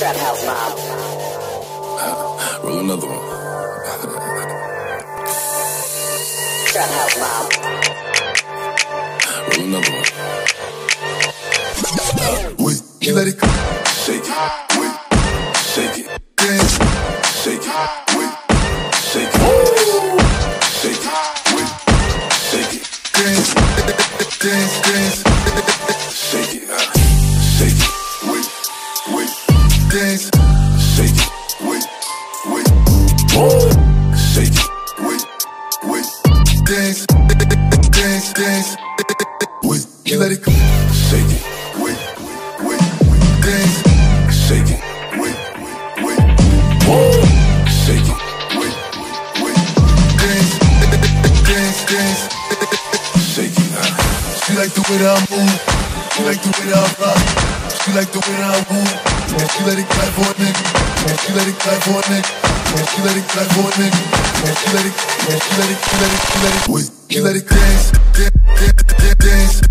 Trap House Mob. Roll another one. Trap House Mob. Roll another one. Wait, you let it go. Shake it. Wait. Shake it. Dance, Shake it. Wait. Shake it. Shake it. Wait. Shake it. dance, dance, dance, Shake it. Dance, Shake it. Wait. Wait. Shake it. Wait. Wait. dance, dance, dance. Wait, you let it go. Shake it. Wait. Wait. Wait. Dance, Shake it. Wait. Wait. Wait. Shake it. Wait. Wait. Wait. dance, dance, dance. Shake it. She like the way that I move. She like the way that I rock. She like the way that I move. And she let it clap for a nigga. And she let it clap for a nigga. And she let it clap for a nigga. And she let it, and she let it, she let it, she let it. Wait, she let it dance, dance, dance, dance,